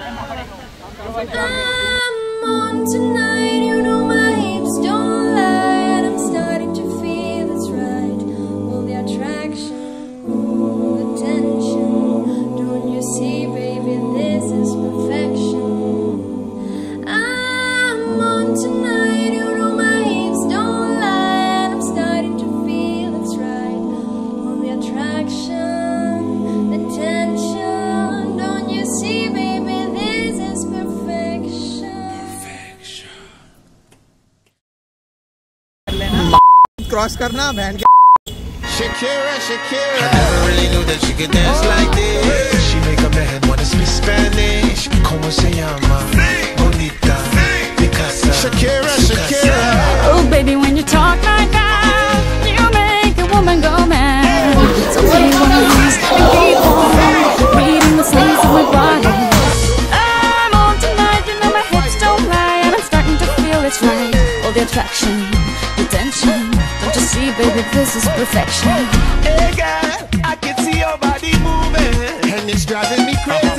I'm on tonight, cross करना बहन के Shakira, Shakira. I never really knew that she could dance like this. She make a man wanna speak Spanish. Como se llama? Bonita. Picasa. Shakira, Shakira. Oh, baby, when you talk like that, you make a woman go mad. So what you wanna use and keep on reading the signs of my body. I'm on tonight, you know my hips don't lie, and I'm starting to feel it's right. All the attraction, the tension. Baby, this is perfection. Hey girl, I can see your body moving, and it's driving me crazy.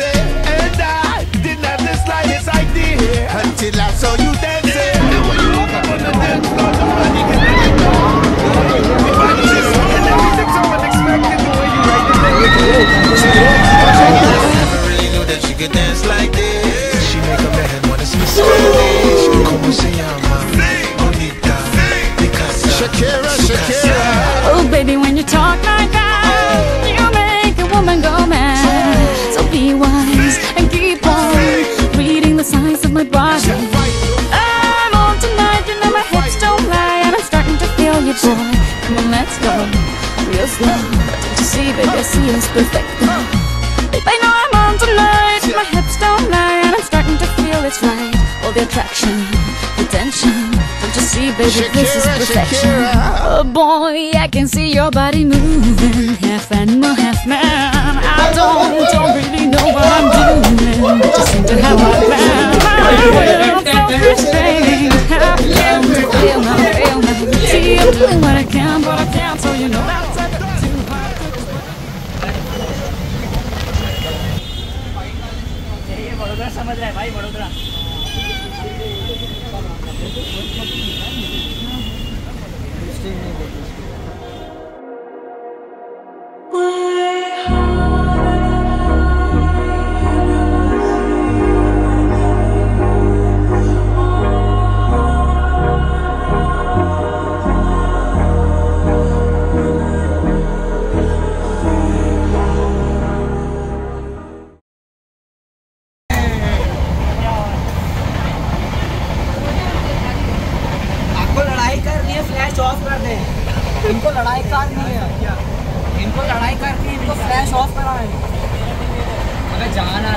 Oh, baby, when you talk like that, you make a woman go mad. So be wise and keep on reading the signs of my body. I'm on tonight, you know my hips don't lie, and I'm starting to feel you, boy. Come on, let's go, real slow. Don't you see, baby, I see it's perfect. I know I'm on tonight, my hips don't lie, and I'm starting to feel it's right. All the attraction, the tension Don't you see, baby, this is Shakira, perfection. Shakira. Oh boy, I can see your body moving, half animal, half man. I don't, don't really know what I'm doing, but just seem to have my plan. My will self-restraint. I can't feel my, feel my. See, I'm doing what I can, but I can't, so you know that's a bit too hard. Vadodara समझ रहा है भाई Vadodara flash of कर दे। इनको लड़ाई करनी है। इनको लड़ाई करके इनको फ्लैश ऑफ़ कराए। अगर जाना